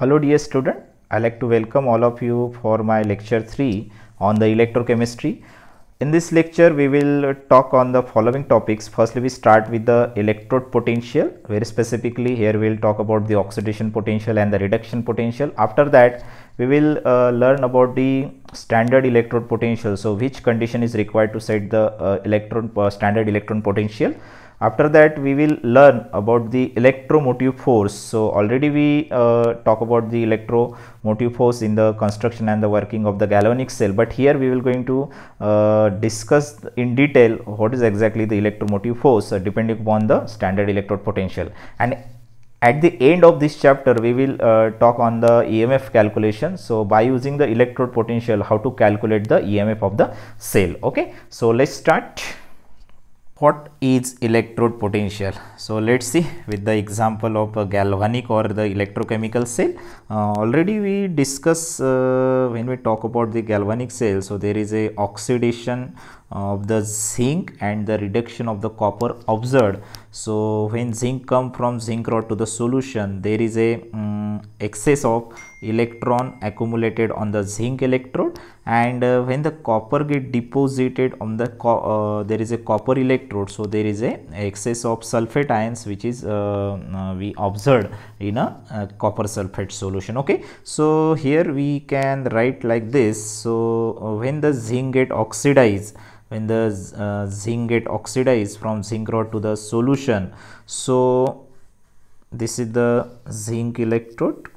Hello dear student, I like to welcome all of you for my lecture 3 on the electrochemistry. In this lecture we will talk on the following topics. Firstly we start with the electrode potential. Very specifically here we will talk about the oxidation potential and the reduction potential. After that we will uh, learn about the standard electrode potential. So which condition is required to set the uh, electron uh, standard electron potential after that we will learn about the electromotive force. So already we uh, talk about the electromotive force in the construction and the working of the galvanic cell. But here we will going to uh, discuss in detail what is exactly the electromotive force uh, depending upon the standard electrode potential. And at the end of this chapter we will uh, talk on the emf calculation. So by using the electrode potential how to calculate the emf of the cell. Okay? So let's start what is electrode potential? So let's see with the example of a galvanic or the electrochemical cell. Uh, already we discuss uh, when we talk about the galvanic cell so there is a oxidation of the zinc and the reduction of the copper observed. So when zinc come from zinc rod to the solution there is a um, excess of electron accumulated on the zinc electrode. And uh, when the copper get deposited on the uh, there is a copper electrode. So there is a excess of sulfate ions which is uh, uh we observed in a copper sulfate solution. Okay? So here we can write like this. So uh, when the zinc get oxidized when the uh, zinc get oxidized from zinc rod to the solution. So this is the zinc electrode.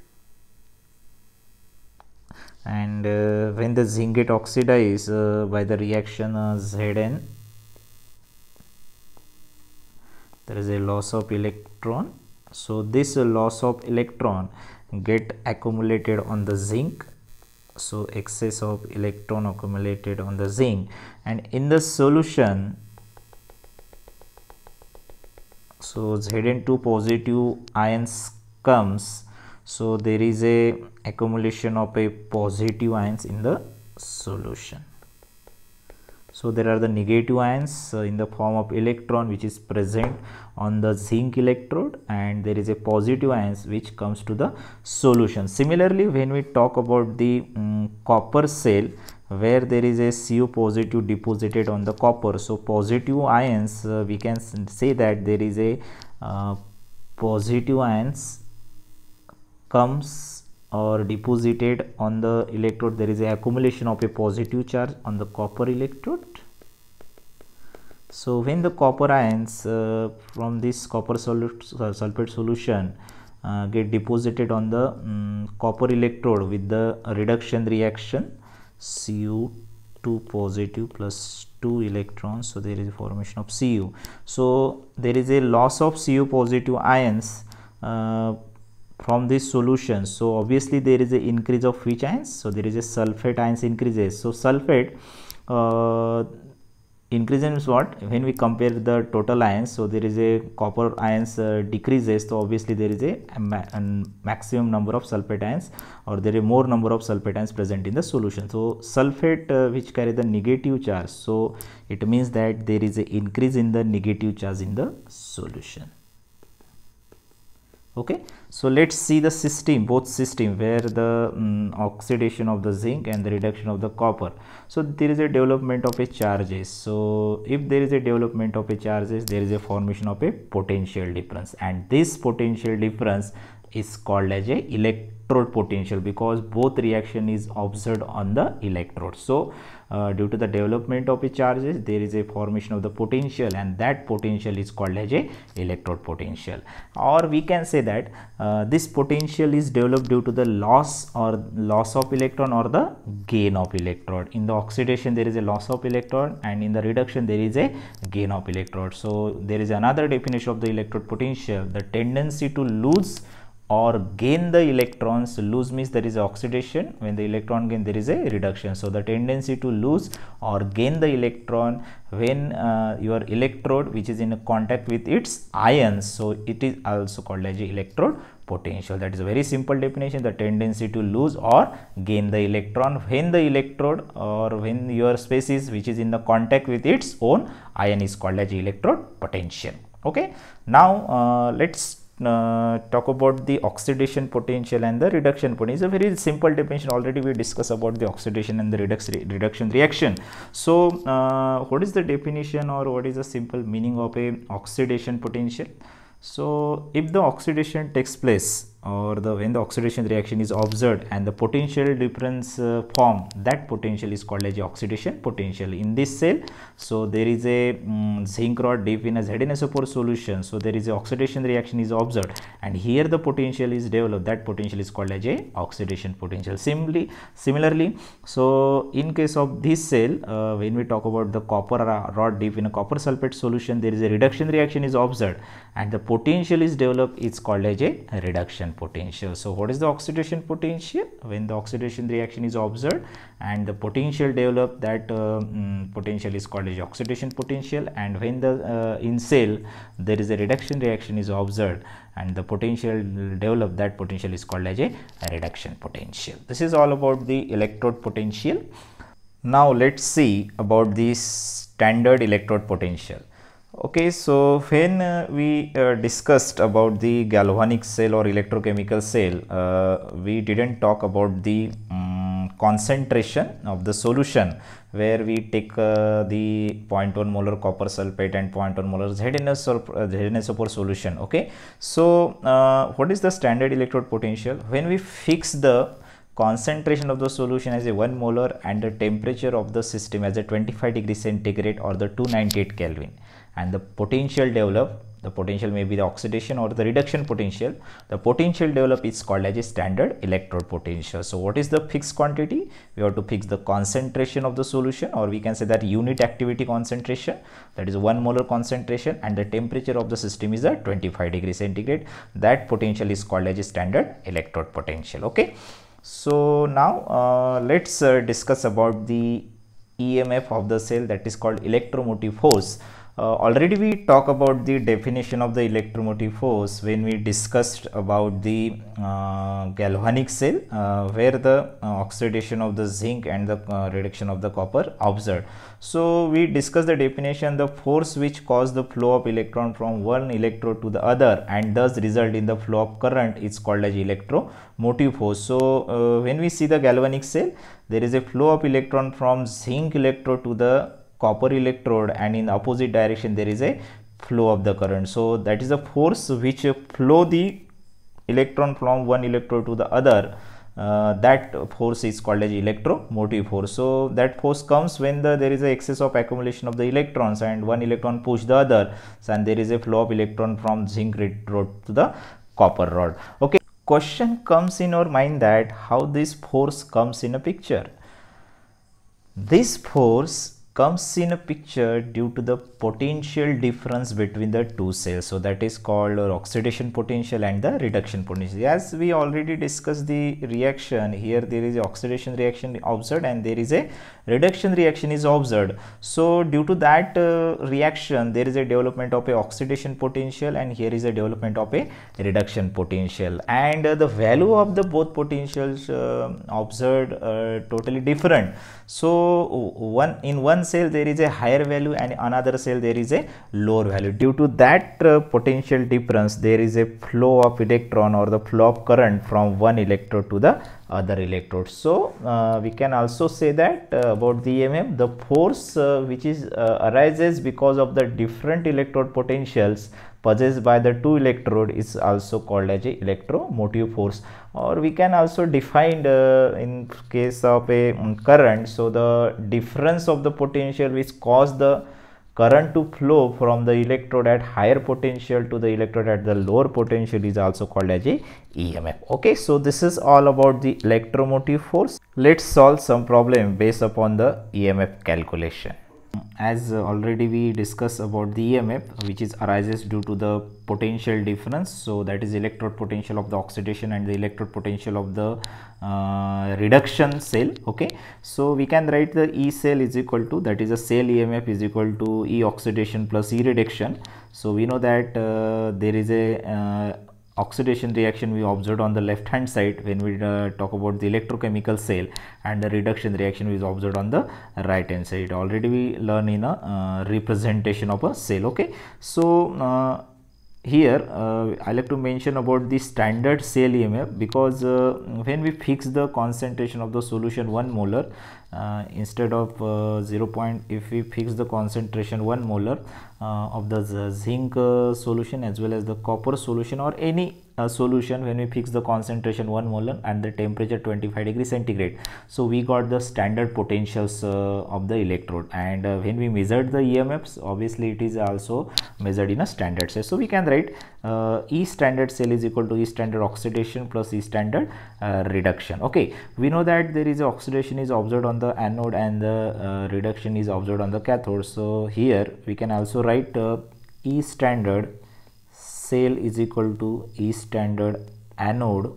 And uh, when the zinc get oxidized uh, by the reaction uh, Zn there is a loss of electron. So this loss of electron get accumulated on the zinc so excess of electron accumulated on the zinc. And in the solution so Zn2 positive ions comes. So there is a accumulation of a positive ions in the solution. So there are the negative ions uh, in the form of electron which is present on the zinc electrode and there is a positive ions which comes to the solution. Similarly when we talk about the um, copper cell where there is a CO positive deposited on the copper. So positive ions uh, we can say that there is a uh, positive ions comes or deposited on the electrode. There is a accumulation of a positive charge on the copper electrode so when the copper ions uh, from this copper sulfate solution uh, get deposited on the um, copper electrode with the reduction reaction Cu2 positive plus 2 electrons. So there is a formation of Cu. So there is a loss of Cu positive ions uh, from this solution. So obviously there is a increase of which ions? So there is a sulfate ions increases. So sulfate increase means what? When we compare the total ions so there is a copper ions uh, decreases so obviously there is a, ma maximum number of sulfate ions or there is more number of sulfate ions present in the solution. So sulfate uh, which carry the negative charge so it means that there is a increase in the negative charge in the solution okay so let's see the system both system where the um, oxidation of the zinc and the reduction of the copper. So there is a development of a charges. So if there is a development of a charges there is a formation of a potential difference. And this potential difference is called as a electrode potential because both reaction is observed on the electrode. So uh, due to the development of the charges there is a formation of the potential and that potential is called as a electrode potential. Or we can say that uh, this potential is developed due to the loss or loss of electron or the gain of electrode. In the oxidation there is a loss of electron and in the reduction there is a gain of electrode. So there is another definition of the electrode potential the tendency to lose or gain the electrons lose means there is oxidation. When the electron gain there is a reduction. So the tendency to lose or gain the electron when uh, your electrode which is in contact with its ions. So it is also called as electrode potential. That is a very simple definition. The tendency to lose or gain the electron when the electrode or when your species which is in the contact with its own ion is called as electrode potential. Okay? Now uh, let's uh, talk about the oxidation potential and the reduction potential. It's a very simple definition. Already we discussed about the oxidation and the redox re reduction reaction. So, uh, what is the definition or what is the simple meaning of a oxidation potential? So, if the oxidation takes place or the when the oxidation reaction is observed and the potential difference uh, form that potential is called as oxidation potential in this cell. So there is a um, zinc rod deep in a ZnSO4 solution. So there is a oxidation reaction is observed and here the potential is developed. That potential is called as a oxidation potential. Similarly similarly so in case of this cell uh, when we talk about the copper rod deep in a copper sulfate solution there is a reduction reaction is observed and the potential is developed. It's called as a reduction potential. So, what is the oxidation potential? When the oxidation reaction is observed and the potential developed that uh, um, potential is called as oxidation potential and when the uh, in cell there is a reduction reaction is observed and the potential developed that potential is called as a reduction potential. This is all about the electrode potential. Now, let us see about the standard electrode potential. Okay, so when uh, we uh, discussed about the galvanic cell or electrochemical cell, uh, we didn't talk about the um, concentration of the solution where we take uh, the 0.1 molar copper sulfate and 0.1 molar ZnSO4 uh, solution. Okay, so uh, what is the standard electrode potential? When we fix the concentration of the solution as a 1 molar and the temperature of the system as a 25 degree centigrade or the 298 Kelvin and the potential develop the potential may be the oxidation or the reduction potential. The potential develop is called as a standard electrode potential. So what is the fixed quantity? We have to fix the concentration of the solution or we can say that unit activity concentration. That is 1 molar concentration and the temperature of the system is at 25 degree centigrade. That potential is called as a standard electrode potential okay? So now uh, let's uh, discuss about the emf of the cell that is called electromotive force uh, already we talk about the definition of the electromotive force when we discussed about the uh, galvanic cell uh, where the uh, oxidation of the zinc and the uh, reduction of the copper observed. So we discussed the definition the force which cause the flow of electron from one electrode to the other and thus result in the flow of current is called as electromotive force. So uh, when we see the galvanic cell there is a flow of electron from zinc electrode to the copper electrode and in opposite direction there is a flow of the current. So that is the force which flow the electron from one electrode to the other. Uh, that force is called as electromotive force. So that force comes when the there is a excess of accumulation of the electrons and one electron push the other so, and there is a flow of electron from zinc rod to the copper rod. Okay question comes in our mind that how this force comes in a picture. This force comes in a picture due to the potential difference between the two cells. So that is called oxidation potential and the reduction potential. As we already discussed the reaction here there is oxidation reaction observed and there is a reduction reaction is observed. So due to that uh, reaction there is a development of a oxidation potential and here is a development of a reduction potential and uh, the value of the both potentials uh, observed totally different. So one in one cell there is a higher value and another cell there is a lower value. Due to that uh, potential difference there is a flow of electron or the flow of current from one electrode to the other electrode. So uh, we can also say that uh, about the EMF the force uh, which is uh, arises because of the different electrode potentials possessed by the two electrode is also called as a electromotive force or we can also define uh, in case of a um, current so the difference of the potential which cause the current to flow from the electrode at higher potential to the electrode at the lower potential is also called as a EMF. Okay, so this is all about the electromotive force. Let's solve some problem based upon the EMF calculation as already we discussed about the EMF which is arises due to the potential difference so that is electrode potential of the oxidation and the electrode potential of the uh, reduction cell okay? So we can write the E cell is equal to that is a cell EMF is equal to E oxidation plus E reduction. So we know that uh, there is a uh, oxidation reaction we observed on the left hand side when we uh, talk about the electrochemical cell and the reduction reaction is observed on the right hand side. Already we learn in a uh, representation of a cell okay? So here uh, I like to mention about the standard cell EMF because uh, when we fix the concentration of the solution 1 molar uh, instead of uh, 0. Point, if we fix the concentration 1 molar uh, of the zinc uh, solution as well as the copper solution or any a solution when we fix the concentration 1 molar and the temperature 25 degree centigrade. So we got the standard potentials uh, of the electrode and uh, when we measured the emfs obviously it is also measured in a standard cell. So we can write uh, e standard cell is equal to e standard oxidation plus e standard uh, reduction. Okay we know that there is oxidation is observed on the anode and the uh, reduction is observed on the cathode. So here we can also write e standard cell is equal to E standard anode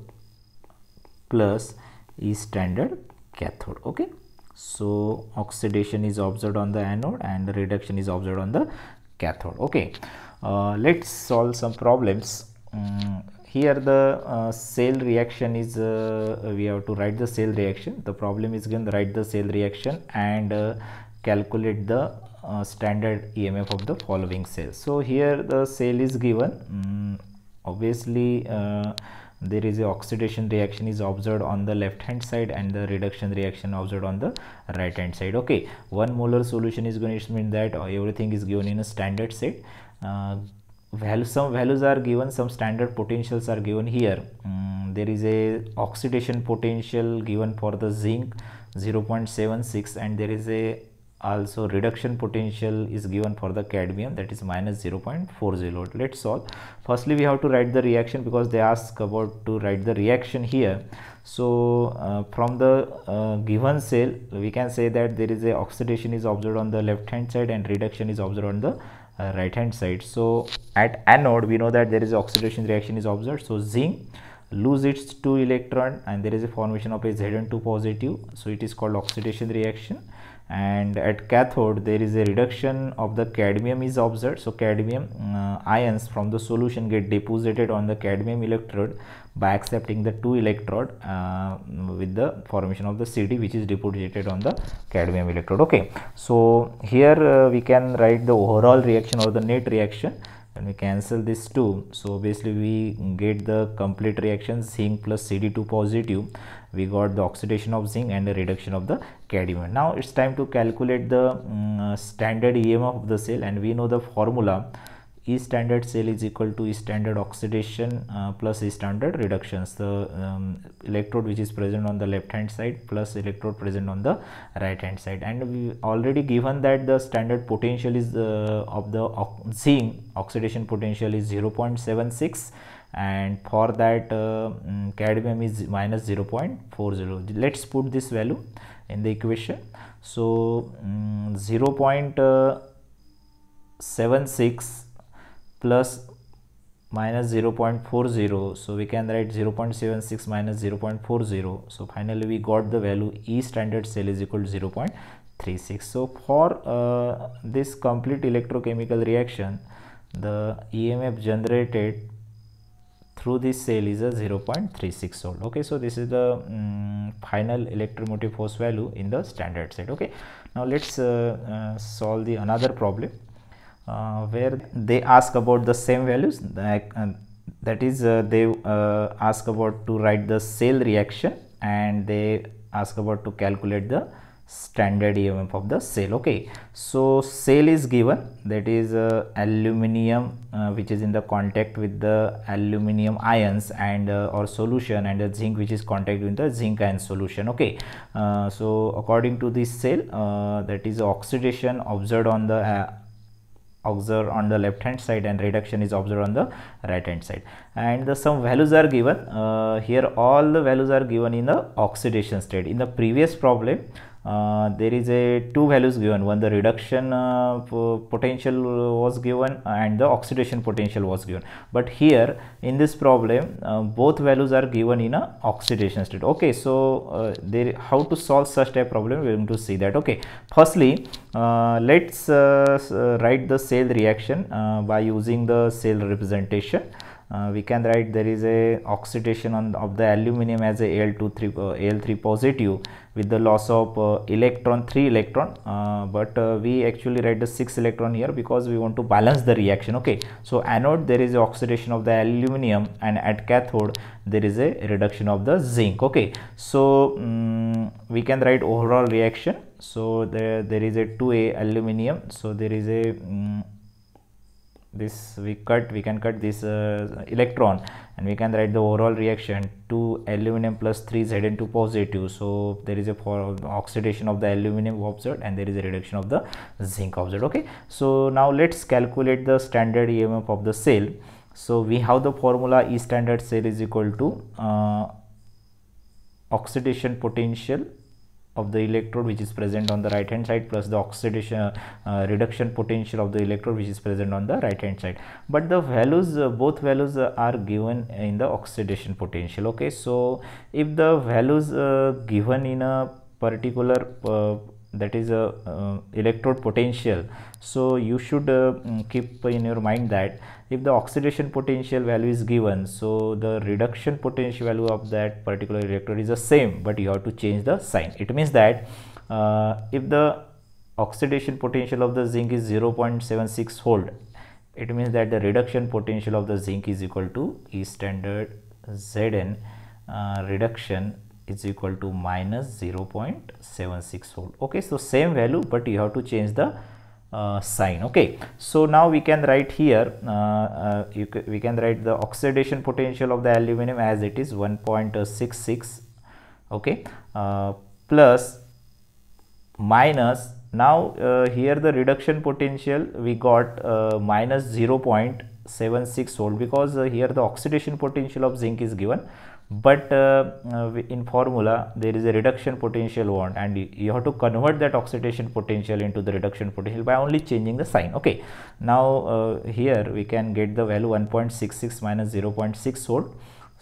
plus E standard cathode okay? So oxidation is observed on the anode and the reduction is observed on the cathode okay? Uh, let's solve some problems. Um, here the uh, cell reaction is uh, we have to write the cell reaction. The problem is going to write the cell reaction and uh, calculate the uh, standard EMF of the following cell. So here the cell is given. Um, obviously uh, there is a oxidation reaction is observed on the left hand side and the reduction reaction observed on the right hand side. Okay one molar solution is going to mean that uh, everything is given in a standard set. Uh, some values are given some standard potentials are given here. Um, there is a oxidation potential given for the zinc 0.76 and there is a also reduction potential is given for the cadmium that is minus 0.40 let's solve. Firstly we have to write the reaction because they ask about to write the reaction here. So uh, from the uh, given cell we can say that there is a oxidation is observed on the left hand side and reduction is observed on the uh, right hand side. So at anode we know that there is oxidation reaction is observed. So zinc lose its two electron and there is a formation of a Zn2 positive. So it is called oxidation reaction and at cathode there is a reduction of the cadmium is observed. So cadmium uh, ions from the solution get deposited on the cadmium electrode by accepting the two electrode uh, with the formation of the CD which is deposited on the cadmium electrode. Okay. So here uh, we can write the overall reaction or the net reaction when we cancel this two so basically we get the complete reaction zinc plus cd2 positive. We got the oxidation of zinc and the reduction of the cadmium. Now it's time to calculate the um, standard emf of the cell. And we know the formula E standard cell is equal to E standard oxidation uh, plus E standard reductions. The um, electrode which is present on the left hand side plus electrode present on the right hand side. And we already given that the standard potential is uh, of the zinc oxidation potential is 0.76 and for that uh, um, cadmium is minus 0.40 let's put this value in the equation so um, 0.76 plus minus 0.40 so we can write 0.76 minus 0.40 so finally we got the value e standard cell is equal to 0.36 so for uh, this complete electrochemical reaction the emf generated through this cell is a 0.36 volt okay so this is the um, final electromotive force value in the standard set. Okay now let's uh, uh, solve the another problem uh, where they ask about the same values that, uh, that is uh, they uh, ask about to write the cell reaction and they ask about to calculate the standard EMF of the cell okay? So cell is given that is uh, aluminium uh, which is in the contact with the aluminium ions and or solution and the zinc which is contact with the zinc ion solution okay? So according to this cell that is oxidation observed on the observed on the left hand side and reduction is observed on the right hand side. And the some values are given. Uh, here all the values are given in the oxidation state. In the previous problem uh, there is a two values given. One the reduction uh, potential was given and the oxidation potential was given. But here in this problem uh, both values are given in a oxidation state. Okay so uh, there how to solve such a problem? We are going to see that. Okay firstly uh, let's write the cell reaction by using the cell representation uh, we can write there is a oxidation on of the aluminum as a Al2 3 uh, Al3 positive with the loss of uh, electron 3 electron. Uh, but uh, we actually write the 6 electron here because we want to balance the reaction okay? So anode there is oxidation of the aluminum and at cathode there is a reduction of the zinc okay? So um, we can write overall reaction. So there there is a 2a aluminum. So there is a um, this we cut we can cut this uh, electron and we can write the overall reaction 2 aluminum plus 3 Zn2 positive. So there is a for oxidation of the aluminum observed and there is a reduction of the zinc observed okay? So now let's calculate the standard emf of the cell. So we have the formula e standard cell is equal to uh, oxidation potential of the electrode which is present on the right hand side plus the oxidation uh, reduction potential of the electrode which is present on the right hand side. But the values uh, both values uh, are given in the oxidation potential okay? So if the values uh, given in a particular uh, that is a uh, electrode potential so you should mm, keep in your mind that if the oxidation potential value is given so the reduction potential value of that particular electrode is the same but you have to change the sign. It means that uh, if the oxidation potential of the zinc is 0.76 volt it means that the reduction potential of the zinc is equal to E standard Zn uh, reduction is equal to minus 0.76 volt. Okay so same value but you have to change the uh, sign. Okay. So now we can write here uh, uh, we can write the oxidation potential of the aluminum as it is 1.66 okay? Uh, plus minus now uh, here the reduction potential we got minus 0.76 volt because here the oxidation potential of zinc is given but uh, uh, in formula there is a reduction potential one and you have to convert that oxidation potential into the reduction potential by only changing the sign. Okay. Now uh, here we can get the value 1.66 minus 0.6 volt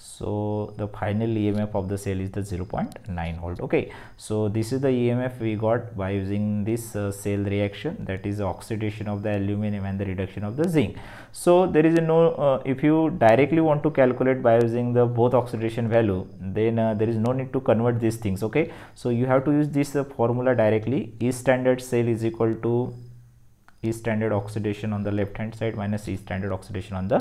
so the final emf of the cell is the 0.9 volt. Okay. So this is the emf we got by using this uh, cell reaction. That is oxidation of the aluminum and the reduction of the zinc. So there is no uh, if you directly want to calculate by using the both oxidation value then uh, there is no need to convert these things. Okay. So you have to use this uh, formula directly. E standard cell is equal to E standard oxidation on the left hand side minus E standard oxidation on the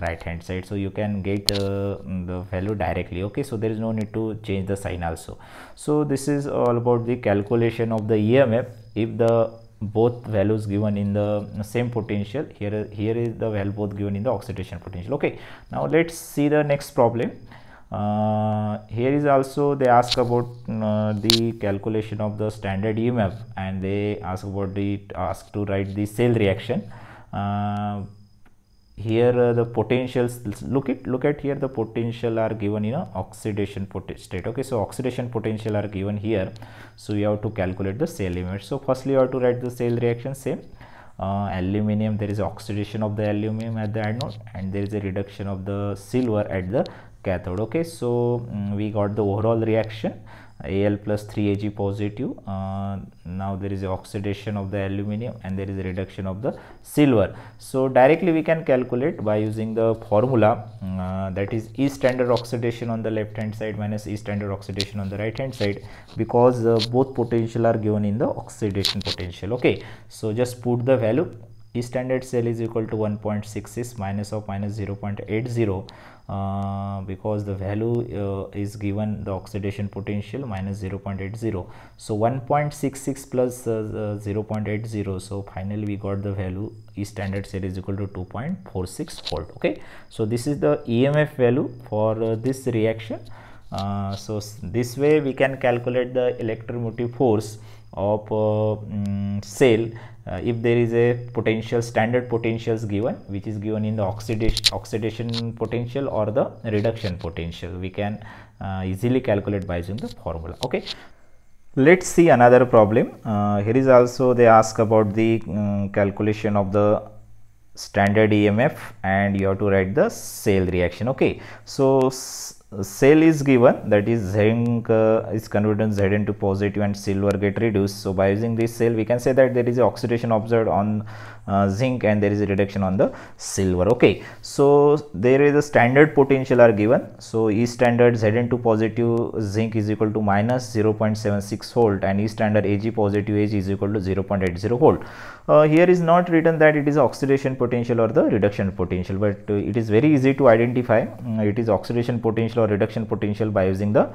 right hand side. So you can get uh, the value directly. Okay, so there is no need to change the sign also. So this is all about the calculation of the EMF if the both values given in the same potential here here is the value both given in the oxidation potential okay now let's see the next problem uh, here is also they ask about uh, the calculation of the standard emf and they ask about the ask to write the cell reaction. Uh, here uh, the potentials look at look at here the potential are given in a oxidation state okay? So oxidation potential are given here. So you have to calculate the cell emf so firstly you have to write the cell reaction same uh, aluminium there is oxidation of the aluminum at the anode and there is a reduction of the silver at the cathode. Okay so um, we got the overall reaction Al plus 3Ag positive uh, now there is oxidation of the aluminum and there is reduction of the silver. So directly we can calculate by using the formula uh, that is E standard oxidation on the left hand side minus E standard oxidation on the right hand side because uh, both potential are given in the oxidation potential. Okay so just put the value E standard cell is equal to 1.66 minus of minus 0.80 uh, because the value uh, is given the oxidation potential minus 0.80 so 1.66 plus, uh, 0.80 so finally we got the value E standard cell is equal to 2.46 volt okay? So this is the EMF value for uh, this reaction. Uh, so this way we can calculate the electromotive force of um, cell uh, if there is a potential standard potentials given which is given in the oxidation oxidation potential or the reduction potential we can uh, easily calculate by using the formula okay? Let's see another problem. Uh, here is also they ask about the um, calculation of the standard emf and you have to write the cell reaction okay? So cell is given that is zinc uh, is converted Zn2 positive and silver get reduced. So by using this cell we can say that there is oxidation observed on zinc and there is a reduction on the silver. Okay so there is a standard potential are given. So e standard zn2 positive zinc is equal to minus 0.76 volt and e standard ag positive ag is equal to 0.80 volt. Uh, here is not written that it is oxidation potential or the reduction potential but uh, it is very easy to identify. Uh, it is oxidation potential or reduction potential by using the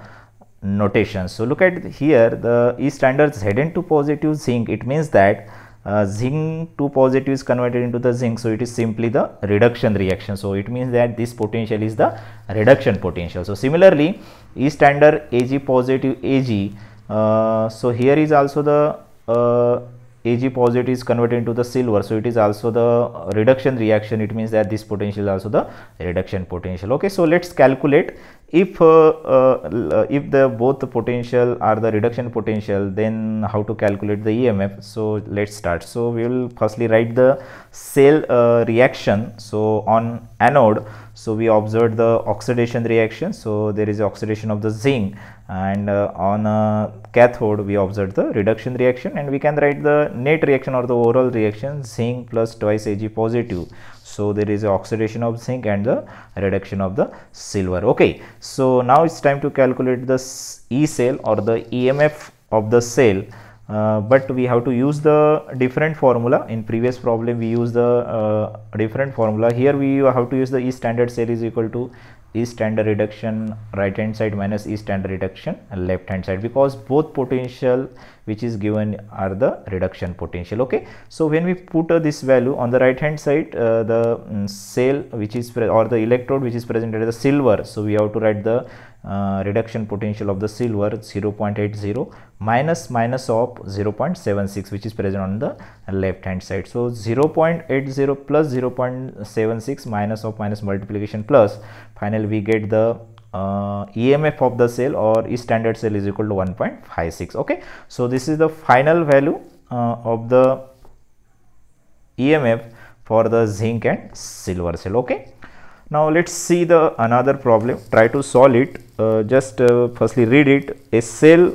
notation. So look at here the e standard zn2 positive zinc. It means that uh, zinc 2 positive is converted into the zinc so it is simply the reduction reaction. So it means that this potential is the reduction potential. So similarly e standard ag positive ag uh, so here is also the uh, ag positive is converted into the silver so it is also the reduction reaction. It means that this potential is also the reduction potential. Okay so let's calculate if uh, uh, if the both the potential are the reduction potential then how to calculate the emf so let's start. So we will firstly write the cell uh, reaction so on anode. So we observed the oxidation reaction. So there is oxidation of the zinc. And uh, on cathode we observed the reduction reaction. And we can write the net reaction or the overall reaction zinc plus twice ag positive so there is oxidation of zinc and the reduction of the silver. Okay. So now it's time to calculate the e cell or the emf of the cell. Uh, but we have to use the different formula. In previous problem we use the uh, different formula. Here we have to use the e standard cell is equal to E standard reduction right hand side minus E standard reduction left hand side because both potential which is given are the reduction potential okay? So when we put uh, this value on the right hand side uh, the um, cell which is or the electrode which is presented as the silver so we have to write the uh, reduction potential of the silver 0.80 minus minus of 0.76 which is present on the left hand side. So 0.80 plus 0.76 minus of minus multiplication plus finally we get the uh, EMF of the cell or E standard cell is equal to 1.56 okay? So this is the final value uh, of the EMF for the zinc and silver cell okay now let's see the another problem. Try to solve it. Uh, just uh, firstly read it. A cell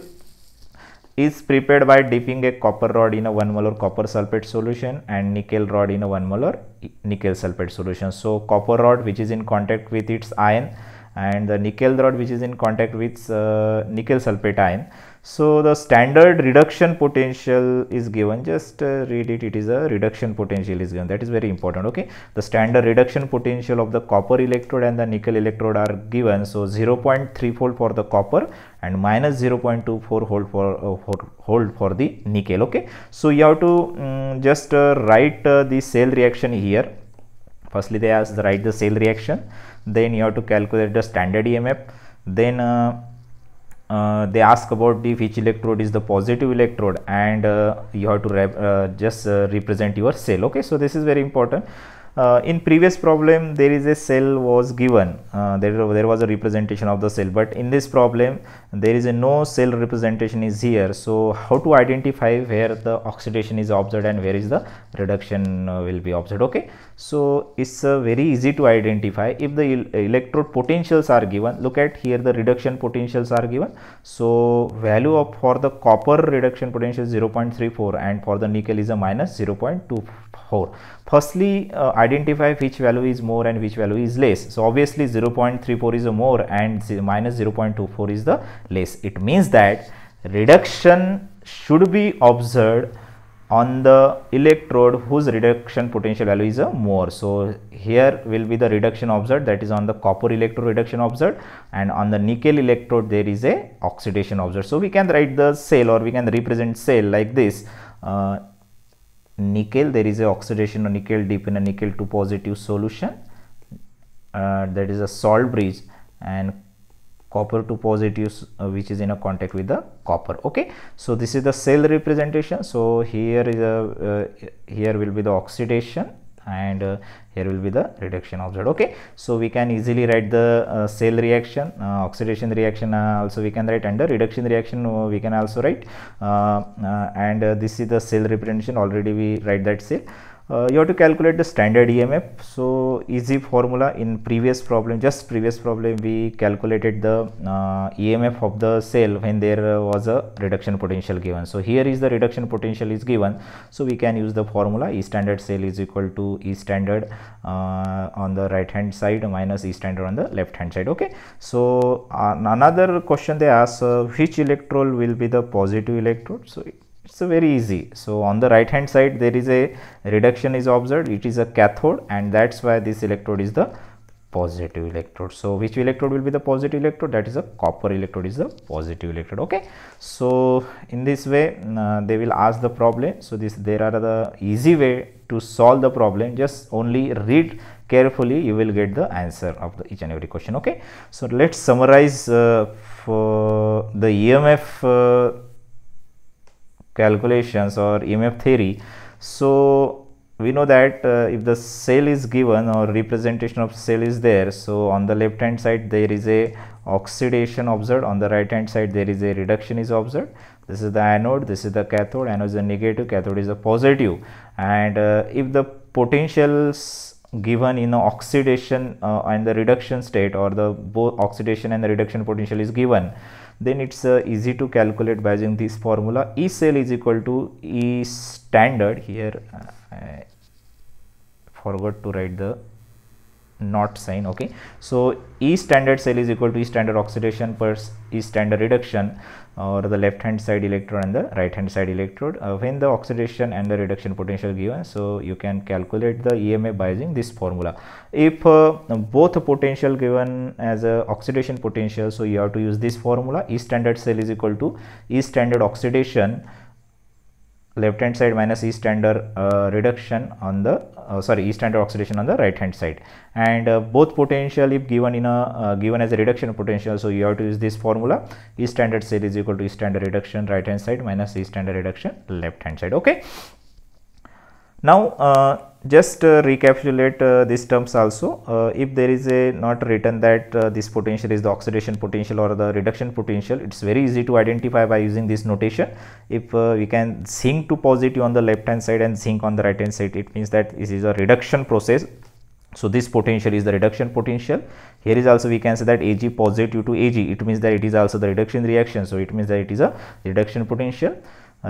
is prepared by dipping a copper rod in a 1 molar copper sulfate solution and nickel rod in a 1 molar nickel sulfate solution. So copper rod which is in contact with its ion and the nickel rod which is in contact with uh, nickel sulfate ion so the standard reduction potential is given. Just uh, read it. It is a reduction potential is given. That is very important okay? The standard reduction potential of the copper electrode and the nickel electrode are given. So 0.3 volt for the copper and minus 0.24 volt for, uh, for hold for the nickel okay? So you have to um, just uh, write uh, the cell reaction here. Firstly they ask write the cell reaction. Then you have to calculate the standard emf then uh, they ask about the which electrode is the positive electrode and uh, you have to uh, just uh, represent your cell. Okay so this is very important uh, in previous problem there is a cell was given. Uh, there, there was a representation of the cell but in this problem there is a no cell representation is here. So how to identify where the oxidation is observed and where is the reduction uh, will be observed okay? So it's uh, very easy to identify. If the el electrode potentials are given look at here the reduction potentials are given. So value of for the copper reduction potential is 0.34 and for the nickel is a minus 0.24 firstly uh, identify which value is more and which value is less. So obviously 0.34 is a more and minus 0.24 is the less. It means that reduction should be observed on the electrode whose reduction potential value is a more. So here will be the reduction observed. That is on the copper electrode reduction observed. And on the nickel electrode there is a oxidation observed. So we can write the cell or we can represent cell like this. Uh, nickel there is a oxidation of nickel dip in a nickel 2 positive solution. Uh, that is a salt bridge and copper to positive uh, which is in a contact with the copper okay? So this is the cell representation. So here is a uh, here will be the oxidation and uh, here will be the reduction observed okay. So we can easily write the uh, cell reaction uh, oxidation reaction uh, also we can write. Under reduction reaction we can also write. And this is the cell representation. Already we write that cell uh, you have to calculate the standard EMF. So easy formula in previous problem, just previous problem we calculated the uh, EMF of the cell when there was a reduction potential given. So here is the reduction potential is given. So we can use the formula E standard cell is equal to E standard uh, on the right hand side minus E standard on the left hand side. Okay. So another question they ask uh, which electrode will be the positive electrode. So it's very easy. So on the right hand side there is a reduction is observed. It is a cathode and that's why this electrode is the positive electrode. So which electrode will be the positive electrode? That is a copper electrode is the positive electrode okay? So in this way uh, they will ask the problem. So this there are the easy way to solve the problem. Just only read carefully you will get the answer of the each and every question okay? So let's summarize uh, for the emf uh, calculations or EMF theory. So we know that uh, if the cell is given or representation of cell is there, so on the left hand side there is a oxidation observed, on the right hand side there is a reduction is observed. This is the anode, this is the cathode, anode is a negative, cathode is a positive. And uh, if the potentials given in oxidation uh, and the reduction state or the both oxidation and the reduction potential is given then it's uh, easy to calculate by using this formula. E cell is equal to E standard here. Uh, I forgot to write the not sign okay. So e standard cell is equal to e standard oxidation per e standard reduction or the left hand side electrode and the right hand side electrode uh, when the oxidation and the reduction potential given. So you can calculate the EMA by using this formula. If uh, both potential given as a oxidation potential so you have to use this formula. E standard cell is equal to e standard oxidation left hand side minus E standard uh, reduction on the uh, sorry E standard oxidation on the right hand side. And uh, both potential if given in a uh, given as a reduction potential so you have to use this formula. E standard cell is equal to E standard reduction right hand side minus E standard reduction left hand side okay? Now uh, just uh, recapitulate uh, these terms also. Uh, if there is a not written that uh, this potential is the oxidation potential or the reduction potential it's very easy to identify by using this notation. If uh, we can zinc to positive on the left hand side and zinc on the right hand side it means that this is a reduction process. So this potential is the reduction potential. Here is also we can say that ag positive to ag it means that it is also the reduction reaction. So it means that it is a reduction potential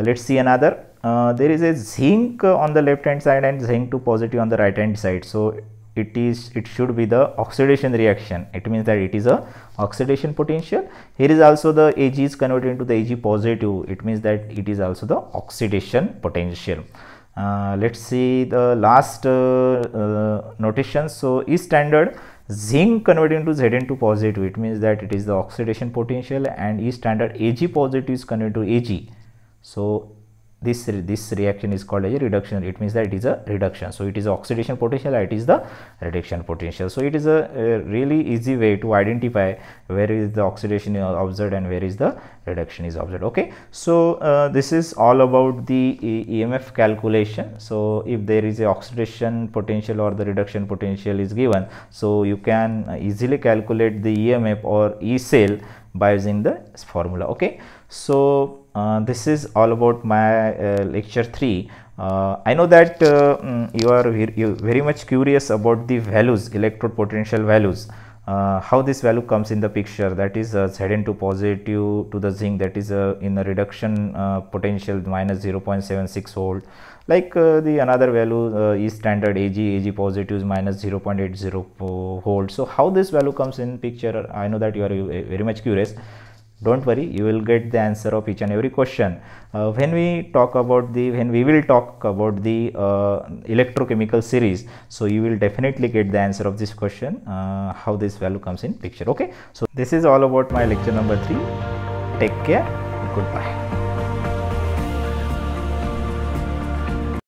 let's see another. Uh, there is a zinc on the left hand side and zinc to positive on the right hand side. So it is it should be the oxidation reaction. It means that it is a oxidation potential. Here is also the ag is converted into the ag positive. It means that it is also the oxidation potential. Uh, let's see the last uh, uh, notation. So e standard zinc converted into zn to positive. It means that it is the oxidation potential and e standard ag positive is converted to ag so this this reaction is called as a reduction. It means that it is a reduction. So it is oxidation potential it is the reduction potential. So it is a, a, really easy way to identify where is the oxidation observed and where is the reduction is observed. Okay? So uh, this is all about the emf calculation. So if there is a oxidation potential or the reduction potential is given so you can easily calculate the emf or e cell by using the formula. Okay? So uh, this is all about my uh, lecture 3 uh, I know that uh, mm, you are you very much curious about the values electrode potential values. Uh, how this value comes in the picture? That is uh, Zn2 positive to the zinc that is in a reduction potential minus 0.76 volt. Like the another value is standard Ag Ag positive is minus 0.80 volt. So how this value comes in picture? I know that you are very much curious don't worry you will get the answer of each and every question. Uh, when we talk about the when we will talk about the uh, electrochemical series so you will definitely get the answer of this question uh, how this value comes in picture okay? So this is all about my lecture number 3 take care. Goodbye